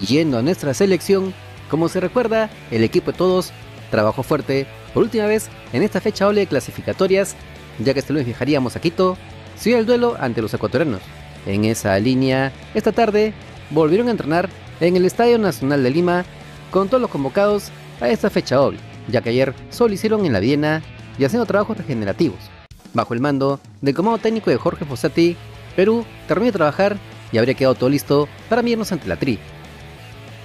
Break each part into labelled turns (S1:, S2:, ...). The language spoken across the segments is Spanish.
S1: Yendo a nuestra selección, como se recuerda, el equipo de todos trabajó fuerte por última vez en esta fecha doble de clasificatorias, ya que este lunes viajaríamos a Quito, sigue el duelo ante los ecuatorianos. En esa línea, esta tarde volvieron a entrenar en el Estadio Nacional de Lima con todos los convocados a esta fecha doble, ya que ayer solo hicieron en la Viena y haciendo trabajos regenerativos. Bajo el mando del comando técnico de Jorge Fossati, Perú terminó de trabajar y habría quedado todo listo para mirarnos ante la tri.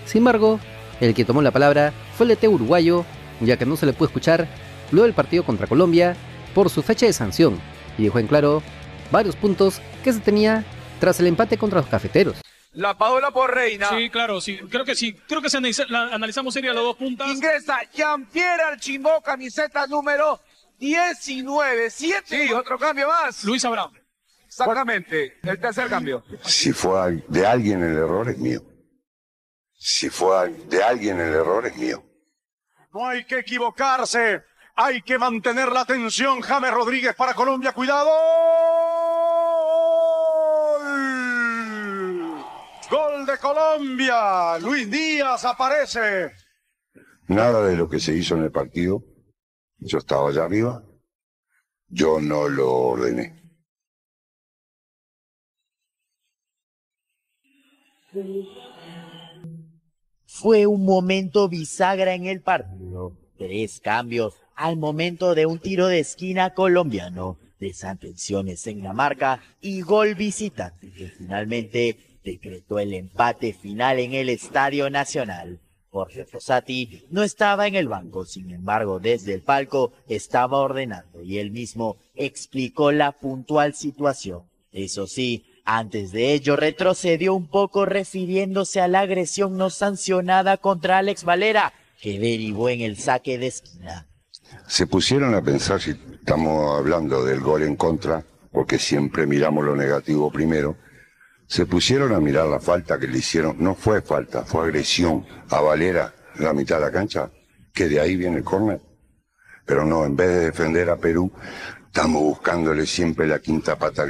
S1: Sin embargo, el que tomó la palabra fue el DT uruguayo, ya que no se le pudo escuchar luego del partido contra Colombia por su fecha de sanción y dejó en claro varios puntos que se tenía tras el empate contra los cafeteros.
S2: La Paola por Reina.
S3: Sí, claro, sí. Creo que sí. Creo que si analiza- la- analizamos sería las dos puntas.
S2: Ingresa Jean-Pierre Archimbó, camiseta número 19. Siete. Sí, otro cambio más.
S3: Luis Abraham.
S2: Exactamente. El tercer cambio.
S4: Si fue de alguien el error es mío. Si fue de alguien el error es mío.
S5: No hay que equivocarse. Hay que mantener la atención. James Rodríguez para Colombia. Cuidado. ¡Gol! Gol de Colombia. Luis Díaz aparece.
S4: Nada de lo que se hizo en el partido, yo estaba allá arriba, yo no lo ordené.
S6: Fue un momento bisagra en el partido. Tres cambios al momento de un tiro de esquina colombiano, desatenciones en la marca y gol visitante que finalmente decretó el empate final en el Estadio Nacional. Jorge Fossati no estaba en el banco, sin embargo, desde el palco estaba ordenando y él mismo explicó la puntual situación. Eso sí, antes de ello retrocedió un poco refiriéndose a la agresión no sancionada contra Alex Valera, que derivó en el saque de esquina.
S4: Se pusieron a pensar si estamos hablando del gol en contra, porque siempre miramos lo negativo primero. Se pusieron a mirar la falta que le hicieron. No fue falta, fue agresión a Valera la mitad de la cancha, que de ahí viene el córner. Pero no, en vez de defender a Perú, estamos buscándole siempre la quinta pata.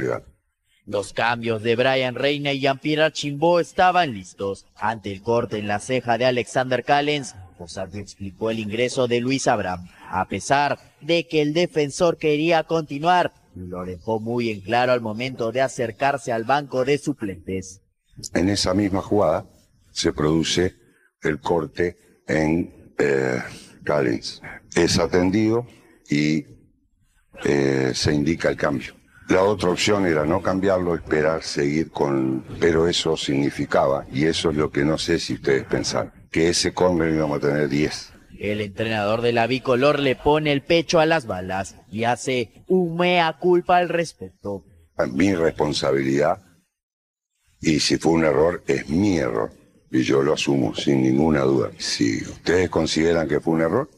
S6: Los cambios de Brian Reina y Jean-Pierre estaban listos. Ante el corte en la ceja de Alexander Callens, Fossati explicó el ingreso de Luis Abraham. A pesar de que el defensor quería continuar, lo dejó muy en claro al momento de acercarse al banco de suplentes.
S4: En esa misma jugada se produce el corte en eh, Callens. Es atendido y eh, se indica el cambio. La otra opción era no cambiarlo, esperar, seguir con... Pero eso significaba, y eso es lo que no sé si ustedes pensaron, que ese córner íbamos a tener 10.
S6: El entrenador de la bicolor le pone el pecho a las balas y hace un mea culpa al respecto.
S4: Mi responsabilidad, y si fue un error, es mi error. Y yo lo asumo sin ninguna duda. Si ustedes consideran que fue un error,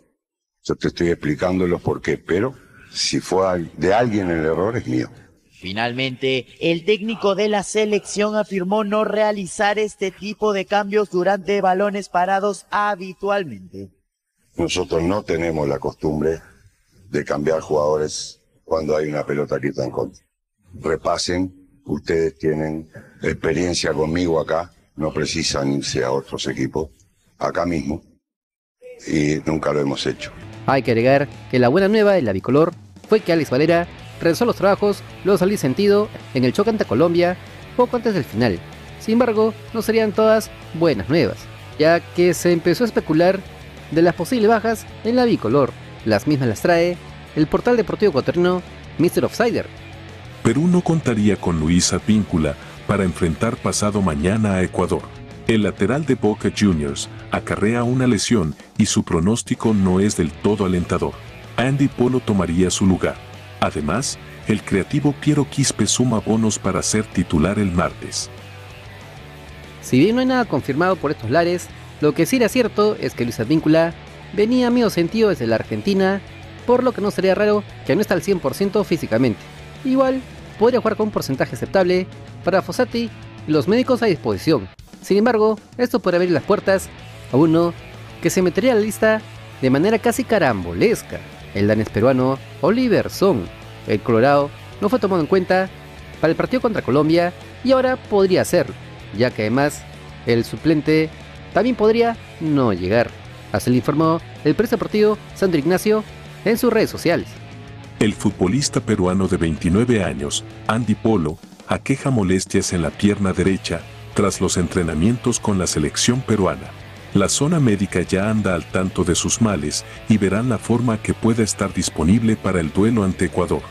S4: yo te estoy explicando los por qué, pero si fue de alguien el error, es mío.
S6: Finalmente, el técnico de la selección afirmó no realizar este tipo de cambios durante balones parados habitualmente.
S4: Nosotros no tenemos la costumbre de cambiar jugadores cuando hay una pelota que está en contra. Repasen, ustedes tienen experiencia conmigo acá, no precisan irse a otros equipos, acá mismo, y nunca lo hemos hecho.
S1: Hay que agregar que la buena nueva de la bicolor fue que Alex Valera regresó a los trabajos luego salir sentido en el choque ante Colombia poco antes del final. Sin embargo, no serían todas buenas nuevas, ya que se empezó a especular de las posibles bajas en la bicolor. Las mismas las trae el portal deportivo ecuatoriano Mr. Offsider,
S7: Perú no contaría con Luis Advíncula para enfrentar pasado mañana a Ecuador. El lateral de Boca Juniors acarrea una lesión y su pronóstico no es del todo alentador. Andy Polo tomaría su lugar. Además, el creativo Piero Quispe suma bonos para ser titular el martes.
S1: Si bien no hay nada confirmado por estos lares, lo que sí era cierto es que Luis Advíncula venía medio sentido desde la Argentina, por lo que no sería raro que no está al 100% físicamente. Igual, podría jugar con un porcentaje aceptable para Fossati y los médicos a disposición. Sin embargo, esto podría abrir las puertas a uno que se metería a la lista de manera casi carambolesca, el danés peruano Oliver Son. El Colorado no fue tomado en cuenta para el partido contra Colombia y ahora podría serlo, ya que además el suplente también podría no llegar. Así lo informó el preso deportivo Sandro Ignacio en sus redes sociales.
S7: El futbolista peruano de 29 años, Andy Polo, aqueja molestias en la pierna derecha tras los entrenamientos con la selección peruana. La zona médica ya anda al tanto de sus males y verán la forma que pueda estar disponible para el duelo ante Ecuador.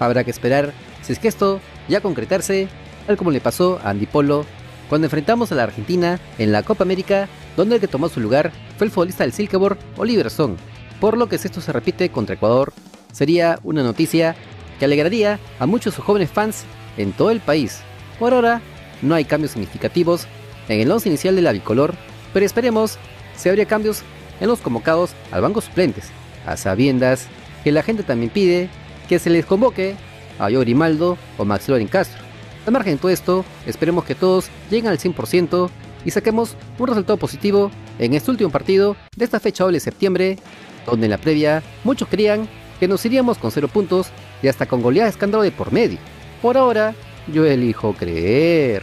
S1: Habrá que esperar si es que esto ya concretarse, tal como le pasó a Andy Polo cuando enfrentamos a la Argentina en la Copa América, donde el que tomó su lugar fue el futbolista del Silkeborg, Oliver Song. Por lo que si esto se repite contra Ecuador, sería una noticia que alegraría a muchos jóvenes fans en todo el país. Por ahora, no hay cambios significativos en el 11 inicial de la bicolor, pero esperemos si habría cambios en los convocados al banco suplentes, a sabiendas que la gente también pide que se les convoque a Yo Grimaldo o Max Loren Castro. Al margen de todo esto, esperemos que todos lleguen al 100% y saquemos un resultado positivo en este último partido de esta fecha doble de septiembre, donde en la previa muchos creían que nos iríamos con 0 puntos y hasta con goleada escándalo de por medio. Por ahora, yo elijo creer.